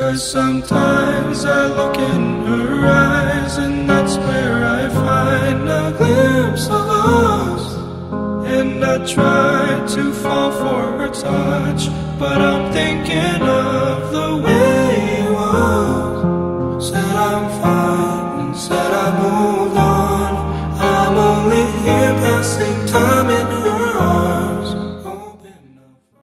Cause sometimes I look in her eyes And that's where I find a glimpse of us. And I try to fall for her touch But I'm thinking of the way you was. Said I'm fine.